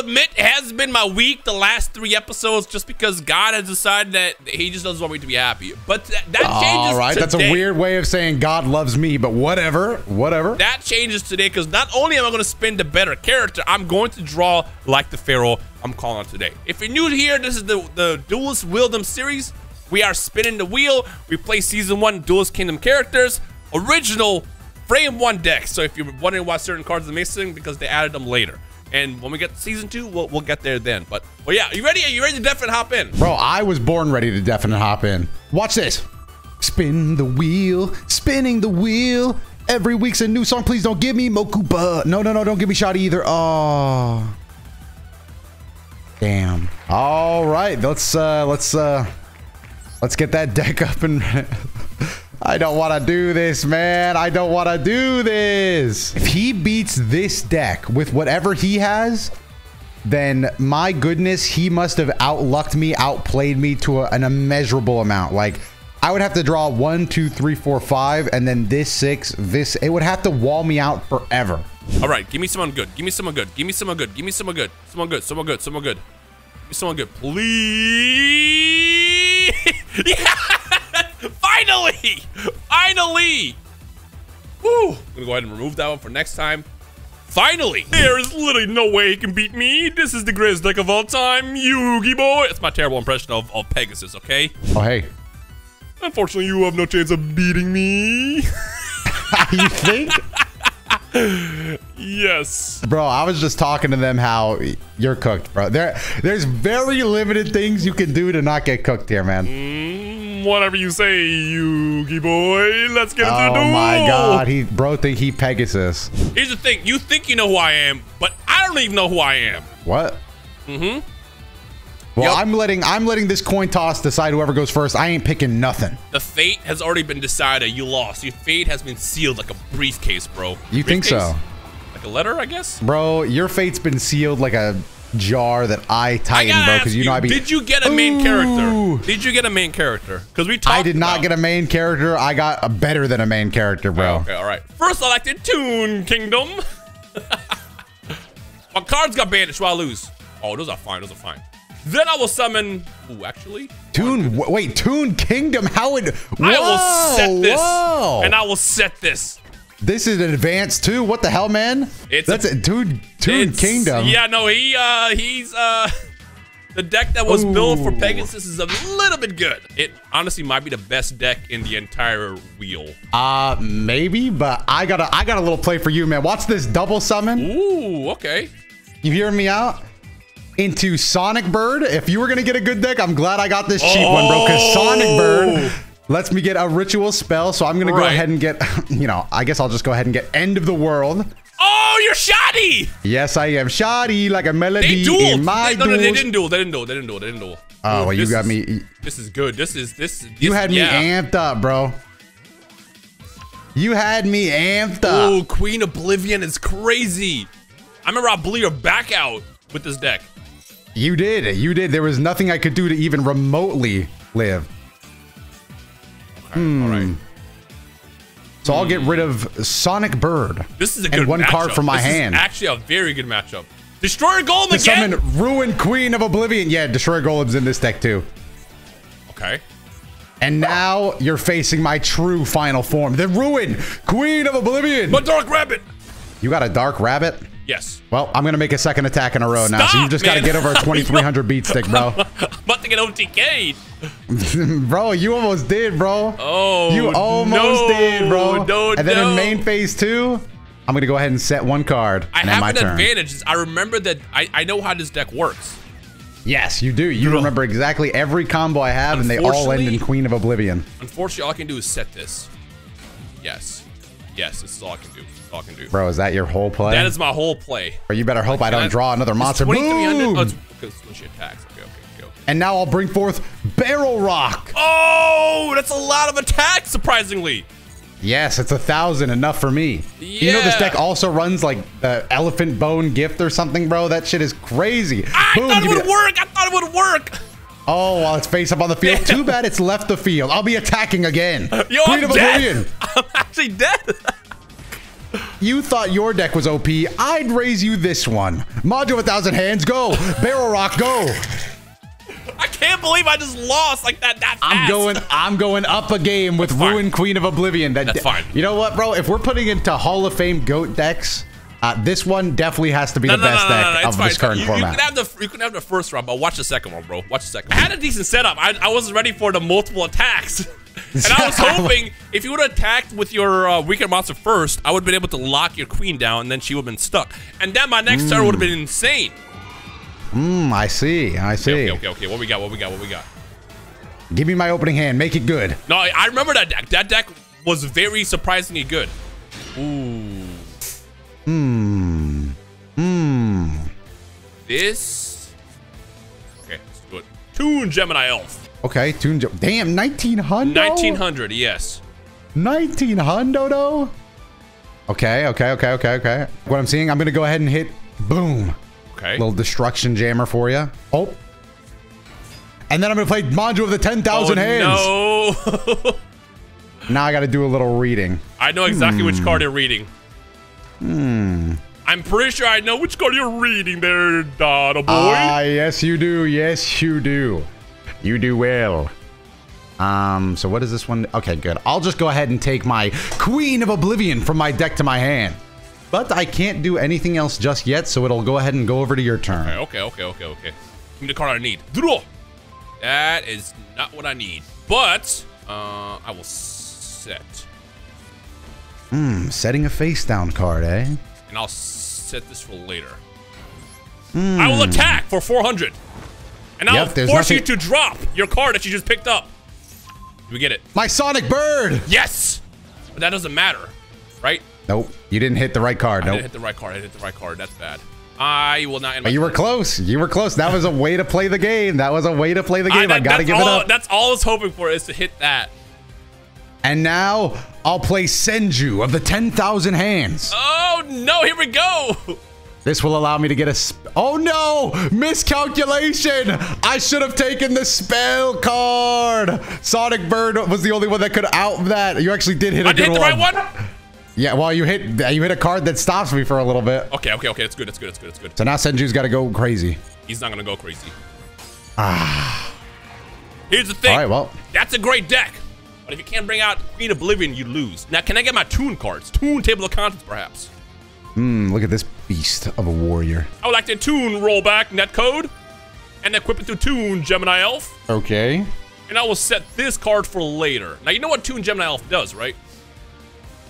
admit it has been my week the last three episodes just because God has decided that he just doesn't want me to be happy. But th that changes All right, today. that's a weird way of saying God loves me, but whatever, whatever. That changes today because not only am I going to spin the better character, I'm going to draw like the Pharaoh I'm calling today. If you're new here, this is the, the Duelist Wheeldom series. We are spinning the wheel. We play Season 1 Duelist Kingdom characters. Original Frame 1 deck. So if you're wondering why certain cards are missing, because they added them later. And when we get to Season 2, we'll, we'll get there then. But, well, yeah, you ready? Are you ready to definitely hop in? Bro, I was born ready to definite hop in. Watch this. Spin the wheel, spinning the wheel. Every week's a new song. Please don't give me Mokuba. No, no, no, don't give me Shadi either. Oh. Damn. All right, let's uh let's uh let's get that deck up and I don't want to do this, man. I don't want to do this. If he beats this deck with whatever he has, then my goodness, he must have outlucked me, outplayed me to a, an immeasurable amount. Like, I would have to draw one, two, three, four, five, and then this six, this. It would have to wall me out forever. All right, give me someone good. Give me someone good. Give me someone good. Give me someone good. Someone good. Someone good. Someone good. Someone good. Please. yeah. Finally. Woo. I'm gonna go ahead and remove that one for next time. Finally! There is literally no way he can beat me. This is the greatest deck of all time, Yugi boy. It's my terrible impression of, of Pegasus, okay? Oh, hey. Unfortunately, you have no chance of beating me. you think? yes. Bro, I was just talking to them how you're cooked, bro. There, there's very limited things you can do to not get cooked here, man. Mm, whatever you say, Yugi boy. Let's get into oh the duel. Oh my god, he bro think he Pegasus. Here's the thing. You think you know who I am, but I don't even know who I am. What? Mm-hmm. Well, Yep. I'm letting I'm letting this coin toss decide whoever goes first. I ain't picking nothing. The fate has already been decided. You lost. Your fate has been sealed like a briefcase, bro. You think so? Like a letter, I guess? Bro, your fate's been sealed like a jar that I tightened, bro, because you know I be Did you get a main Ooh. character? Did you get a main character? Because we talked I did not get a main character. I got a better than a main character, bro. Okay, all right. First, I like the Toon Kingdom. My cards got banished, so I lose. Oh, those are fine. Those are fine. Then I will summon. Ooh, actually, Toon, wait, Toon Kingdom. How would I will set this, whoa. and I will set this. This is an advanced too. What the hell, man? It's That's a- a Toon Toon Kingdom. Yeah, no, he uh he's uh the deck that was built for Ooh. Pegasus is a little bit good. It honestly might be the best deck in the entire wheel. Uh, maybe, but I got a I got a little play for you, man. Watch this double summon. Ooh, okay. You hearing me out? Into Sonic Bird. If you were gonna get a good deck, I'm glad I got this cheap one, bro. Because Sonic Bird lets me get a ritual spell. So I'm gonna go ahead and get, you know, I guess I'll just go ahead and get End of the World. Oh, you're Shadi. Yes, I am Shadi like a They melody dueled. in my They, no, no, they didn't duel. They didn't duel. They didn't duel. They didn't duel. Oh, Ooh, well, you got is- me. This is good. This is this. You this- had me yeah. amped up, bro. You had me amped up. Oh, Queen Oblivion is crazy. I remember I blew your back out with this deck. You did. You did. There was nothing I could do to even remotely live. Okay, All right. Hmm. So I'll get rid of Sonic Bird. This is a And good one card from my This is hand. actually a very good matchup. Destroyer Golem again. summon Ruin Queen of Oblivion. Yeah, Destroyer Golem's in this deck too. Okay. And now you're facing my true final form, the Ruin Queen of Oblivion. But Dark Rabbit. You got a Dark Rabbit? Yes. Well, I'm gonna make a second attack in a row now, so you Stop, just gotta get over a 2300 beat stick, bro. I'm about to get OTK'd. bro, you almost did, bro. Oh, you almost no, did, bro. no, and then no. in main phase two, I'm gonna go ahead and set one card. I have an turn. advantage. I remember that I, I know how this deck works. Yes, you do. You remember exactly every combo I have, and they all end in Queen of Oblivion. Unfortunately, all I can do is set this. Yes. Yes, this is all I can do. All I can do. Bro, is that your whole play? That is my whole play. or you better hope I don't That- draw another monster. 2300 Boom! Oh, it's because when she attacks. Okay, okay. And now I'll bring forth Barrel Rock. Oh, that's a lot of attacks, surprisingly. Yes, it's a thousand, enough for me. You know this deck also runs like the Elephant Bone Gift or something, bro. That shit is crazy. I Boom, thought it would work. I thought it would work. Oh, while it's face up on the field. Too bad it's left the field. I'll be attacking again. Yo, Queen I'm dead. I'm actually dead. you thought your deck was OP. I'd raise you this one. Manju of a thousand hands, go. Barrel rock, go. I can't believe I just lost like that. That fast. I'm going. I'm going up a game with fine. Ruin Queen of Oblivion. That That's fine. You know what, bro? If we're putting into Hall of Fame goat decks, uh, this one definitely has to be No, the no, best no, deck of fine, this current you, format. You can have the you can have the first round, but watch the second one, bro. Watch the second. one. I had a decent setup. I, I wasn't ready for the multiple attacks, and I was hoping if you would have attacked with your uh, weaker monster first, I would have been able to lock your queen down, and then she would have been stuck, and then my next turn would have been insane. Hmm, I see. I see. Okay, okay, okay. What we got? What we got? What we got? Give me my opening hand. Make it good. No, I, remember that deck. That deck was very surprisingly good. Ooh. Hmm. Hmm. This. Okay, let's do it. Toon Gemini Elf. Okay. Toon. Damn. 1900. 1900, yes. 1900 though. Okay. Okay. Okay. Okay. Okay. What I'm seeing, I'm gonna go ahead and hit. Boom. Okay. Little destruction jammer for you. Oh. And then I'm gonna play Manju of the 10,000 oh, hands. No. Now I gotta do a little reading. I know exactly Hmm. which card you're reading. Hmm. I'm pretty sure I know which card you're reading there, Dodo boy. Ah, yes, you do. Yes, you do. You do well. Um, so what is this one? Okay, good. I'll just go ahead and take my Queen of Oblivion from my deck to my hand. But I can't do anything else just yet, so it'll go ahead and go over to your turn. Okay, okay, okay, okay. Give me the card I need. Draw. That is not what I need. But, uh, I will set. Hmm, setting a face down card, eh? And I'll set this for later. I will attack for 400. And I'll. Yep, force you to drop your card that you just picked up. Do we get it? My Sonic Bird! Yes! But that doesn't matter, right? Nope, you didn't hit the right card. I Nope. didn't hit the right card. I hit the right card. That's bad. I will not you were close. You were close. That was a way to play the game. That was a way to play the game. I, that- gotta that's give all, it up. That's all I was hoping for is to hit that. And now I'll play Senju of the 10,000 hands. Oh no! Here we go. This will allow me to get a. Sp- oh no! Miscalculation! I should have taken the spell card. Sonic Bird was the only one that could out that. You actually did hit a I good did hit the right one. Yeah, well, you hit you hit a card that stops me for a little bit. Okay, okay, okay. It's good. It's good. It's good. It's good. So now Senju's got to go crazy. He's not gonna go crazy. Ah. Here's the thing. All right, well, That's a great deck. But if you can't bring out Queen Oblivion, you lose. Now, can I get my Toon cards? Toon Table of Contents, perhaps. hmm, look at this beast of a warrior. I would like to Toon rollback netcode and equip it to Toon Gemini Elf. Okay. And I will set this card for later. Now, you know what Toon Gemini Elf does, right?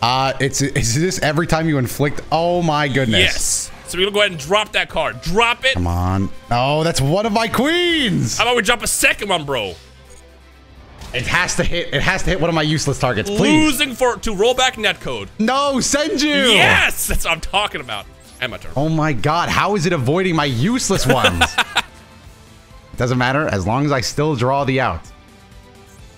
Uh, it's is this every time you inflict? Oh my goodness. Yes. So we're gonna go ahead and drop that card. Drop it. Come on. Oh, that's one of my queens. How about we drop a second one, bro? It has to hit. It has to hit one of my useless targets, please. Losing for to roll rollback netcode. No, Senju. Yes, that's what I'm talking about. And my turn. Oh my god, how is it avoiding my useless ones? Doesn't matter as long as I still draw the out.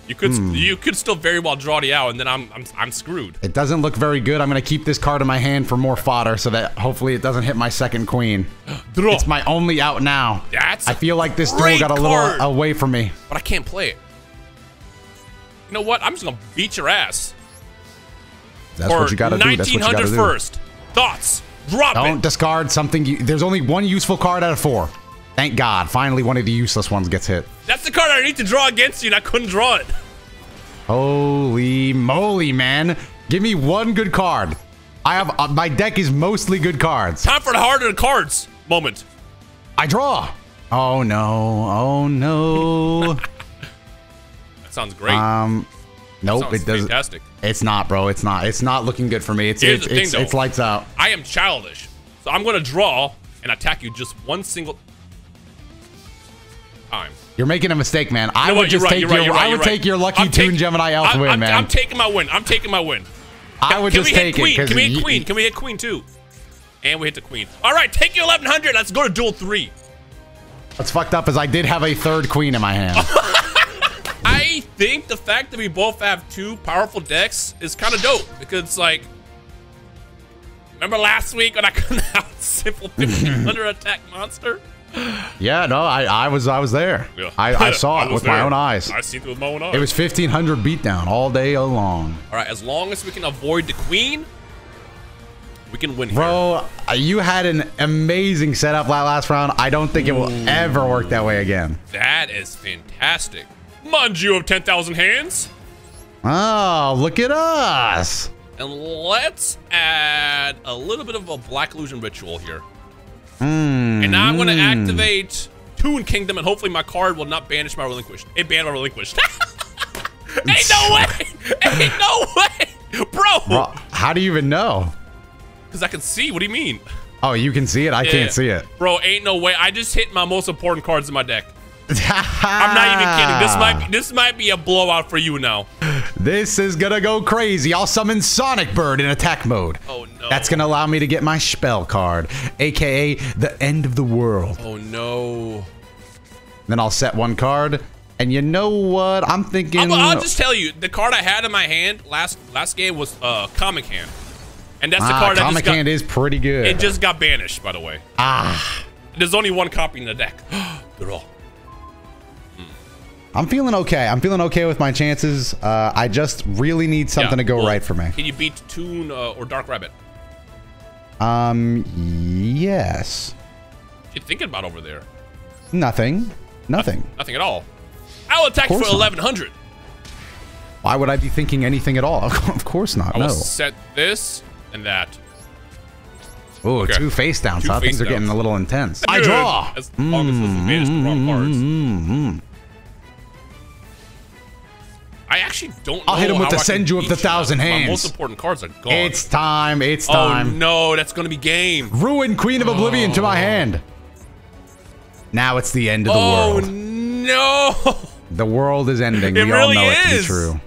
You could Hmm. you could still very well draw the out, and then I'm I'm I'm screwed. It doesn't look very good. I'm gonna keep this card in my hand for more fodder so that hopefully it doesn't hit my second queen. Draw. It's my only out now. That's I feel like this great got a little card. away from me. but I can't play it. You know what? I'm just gonna beat your ass. That's what you gotta do. That's what you 1900 gotta do. first. Thoughts? Drop Don't it. discard something. You, there's only one useful card out of four. Thank God. Finally, one of the useless ones gets hit. That's the card I need to draw against you, and I couldn't draw it. Holy moly, man. Give me one good card. I have uh, my deck is mostly good cards. Time for the harder cards moment. I draw. Oh no. Oh no. That sounds great. um Nope, it doesn't. fantastic. It's not, bro. It's not. It's not looking good for me. It's Here's it's thing, it's, it's lights out. I am childish, so I'm gonna draw and attack you just one single time. You're making a mistake, man. I You know would just right, take your right, I would take your lucky I'm Toon Gemini Elf I'm, win, I'm, man. I'm taking my win. I'm taking my win. I would Can just take it queen? because Can we hit queen? Can we hit queen too? And we hit the queen. All right, take your 1100. Let's go to duel three. What's fucked up is I did have a third queen in my hand. I think the fact that we both have two powerful decks is kind of dope because like, remember last week when I couldn't out simple 1500 attack monster? Yeah, no, I I was I was there. Yeah. I, I saw it was with my own eyes. I seen it with my own eyes. It was 1500 beatdown all day long. All right, as long as we can avoid the queen, we can win here. Bro, uh, you had an amazing setup that last round. I don't think it will ever work that way again. That is fantastic. Manju of 10,000 hands. Oh, look at us. And let's add a little bit of a Black Illusion ritual here. Mm, And now going to hmm. activate Toon Kingdom, and hopefully my card will not banish my relinquished. It banned my relinquished. Ain't no way! Ain't no way! Bro! Bro, how do you even know? Because I can see. What do you mean? Oh, you can see it? I Yeah. can't see it. Bro, ain't no way. I just hit my most important cards in my deck. I'm not even kidding. This might be, this might be a blowout for you now. This is gonna go crazy. I'll summon Sonic Bird in attack mode. Oh no. That's gonna allow me to get my spell card, aka the end of the world. Oh no. Then I'll set one card, and you know what? I'm thinking. I'll, I'll just tell you, the card I had in my hand last last game was uh Comic Hand, and that's the ah, card that Comic just got, Hand is pretty good. it just got banished. By the way, ah, there's only one copy in the deck. Draw. I'm feeling okay. I'm feeling okay with my chances. Uh, I just really need something Yeah, to go well, right for me. Can you beat Toon uh, or Dark Rabbit? Um, yes. What you thinking about over there? Nothing. Nothing. Nothing at all. I'll attack you for course not. 1100. Why would I be thinking anything at all? of course not. I will No. set this and that. Oh, Okay. two face downs. Two Huh? Things face are getting a little intense. I draw. As long as it doesn't banish the wrong cards. Mm-hmm. I actually don't I'll hit him with the I can Senju of the you. Thousand My Hands. most important cards are gone. It's time. It's oh time. Oh no, that's gonna be game. Ruin Queen of Oblivion to my oh. hand. Now it's the end of the oh world. no! The world is ending. It we really all know it to be true.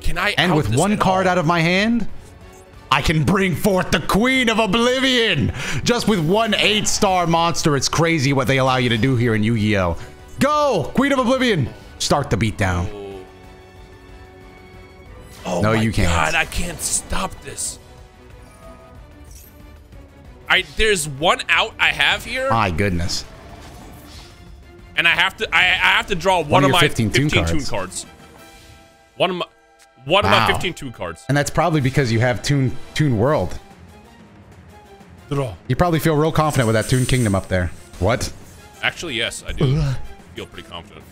Can I? And with one card all? out of my hand, I can bring forth the Queen of Oblivion. Just with one eight-star monster, it's crazy what they allow you to do here in Yu-Gi-Oh. Go, Queen of Oblivion. Start the beatdown. Oh No, my you can't. God, I can't stop this. I there's one out I have here, My goodness. and I have to I, I have to draw one, of of, my 15 15, Toon Toon cards. cards. One of my one Wow. of my 15 Toon cards. And that's probably because you have Toon Toon World. Draw. You probably feel real confident with that Toon Kingdom up there. What? Actually, yes, I do uh. feel pretty confident.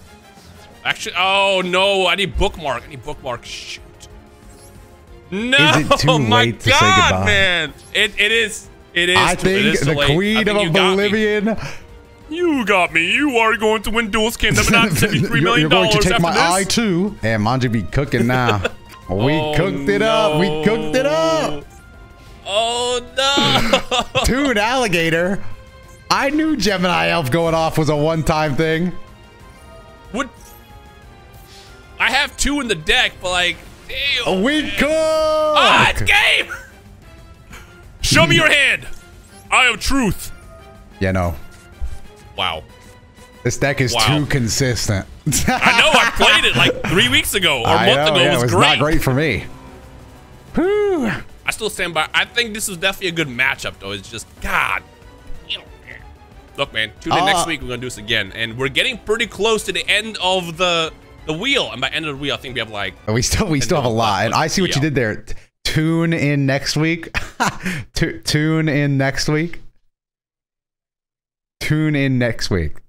Actually, oh no, I need bookmark. I need bookmark. Shoot. No, Is it too my late to say God, goodbye? man. It it is. It is. I too- think is the late. Queen think of got. Oblivion. You got me. You are going to win Duel's Kingdom and not send me three you're, million you're going to take my this. eye too. And Manji be cooking now. we Oh, cooked it up. We cooked it up. Oh no! Dude, Alligator. I knew Gemini Elf going off was a one-time thing. what? I have two in the deck, but like, damn. We cook. Ah, it's game. Show me your hand. I have truth. Yeah, no. Wow. This deck is Wow. too consistent. I know. I played it like three weeks ago or a month know, ago. yeah, it was, not great. great for me. Whew. I still stand by. I think this is definitely a good matchup, though. It's just God. Look, man. Tune in Uh, next week. We're gonna do this again, and we're getting pretty close to the end of the the wheel. And by end of the wheel, I think we have like We still we still have a lot. And I see what you did there. Tune in next week. Tune in next week. Tune in next week.